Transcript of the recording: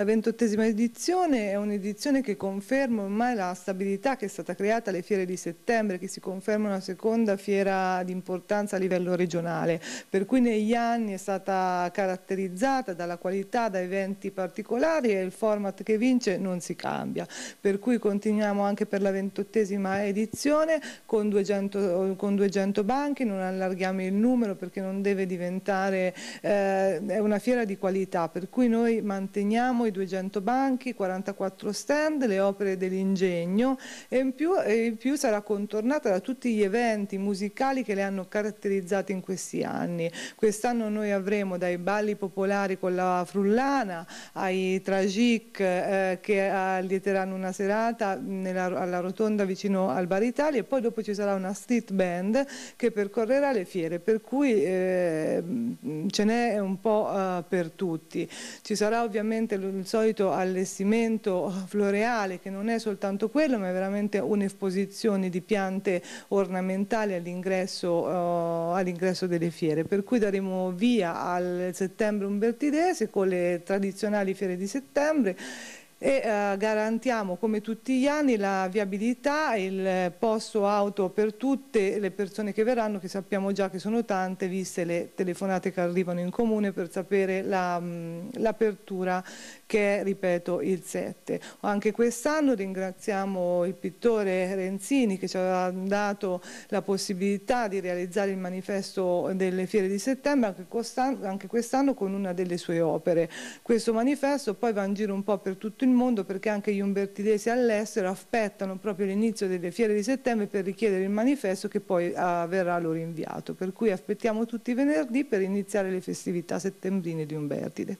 La ventottesima edizione è un'edizione che conferma ormai la stabilità che è stata creata alle fiere di settembre, che si conferma una seconda fiera di importanza a livello regionale, per cui negli anni è stata caratterizzata dalla qualità, da eventi particolari e il format che vince non si cambia. Per cui continuiamo anche per la ventottesima edizione con 200, con 200 banchi, non allarghiamo il numero perché non deve diventare eh, una fiera di qualità, per cui noi manteniamo i 200 banchi, 44 stand, le opere dell'ingegno e in più, in più sarà contornata da tutti gli eventi musicali che le hanno caratterizzate in questi anni. Quest'anno noi avremo dai balli popolari con la frullana ai tragic eh, che allieteranno una serata nella, alla rotonda vicino al Bar Italia e poi dopo ci sarà una street band che percorrerà le fiere per cui eh, ce n'è un po' eh, per tutti. Ci sarà ovviamente il solito allestimento floreale che non è soltanto quello ma è veramente un'esposizione di piante ornamentali all'ingresso uh, all delle fiere per cui daremo via al settembre umbertidese con le tradizionali fiere di settembre e eh, garantiamo come tutti gli anni la viabilità e il posto auto per tutte le persone che verranno che sappiamo già che sono tante viste le telefonate che arrivano in comune per sapere l'apertura la, che è ripeto il 7. Anche quest'anno ringraziamo il pittore Renzini che ci aveva dato la possibilità di realizzare il manifesto delle fiere di settembre anche quest'anno con una delle sue opere. Questo manifesto poi va in giro un po' per tutto il mondo perché anche gli umbertidesi all'estero aspettano proprio l'inizio delle fiere di settembre per richiedere il manifesto che poi uh, verrà loro inviato. Per cui aspettiamo tutti venerdì per iniziare le festività settembrine di Umbertide.